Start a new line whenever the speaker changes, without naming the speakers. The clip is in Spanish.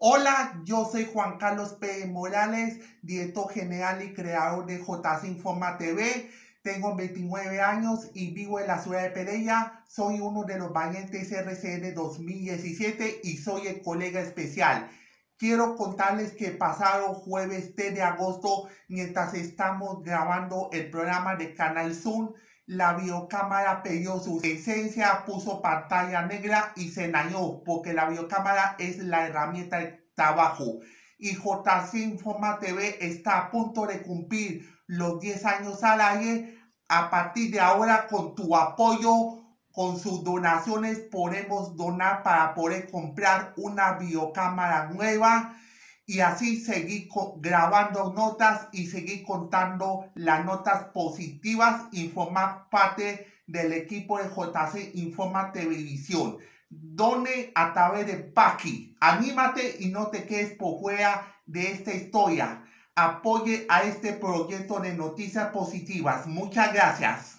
Hola, yo soy Juan Carlos P. Morales, director general y creador de JC Informa TV. Tengo 29 años y vivo en la ciudad de Pereira. Soy uno de los valientes RCN 2017 y soy el colega especial. Quiero contarles que pasado jueves 3 de agosto, mientras estamos grabando el programa de Canal Zoom, la biocámara perdió su esencia, puso pantalla negra y se dañó porque la biocámara es la herramienta de trabajo. Y JC Informa TV está a punto de cumplir los 10 años al aire. A partir de ahora, con tu apoyo, con sus donaciones, podemos donar para poder comprar una biocámara nueva y así seguir grabando notas y seguir contando las notas positivas y formar parte del equipo de JC Informa Televisión. Done a través de Paki. Anímate y no te quedes por fuera de esta historia. Apoye a este proyecto de noticias positivas. Muchas gracias.